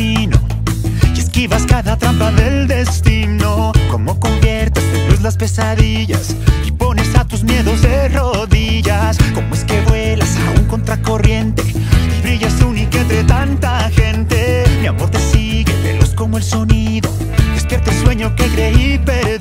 y esquivas cada trampa del destino. Cómo conviertes en luz las pesadillas y pones a tus miedos de rodillas. Cómo es que vuelas a un contracorriente y brillas única entre tanta gente. Mi amor te sigue veloz como el sonido. Despierta el sueño que creí perder.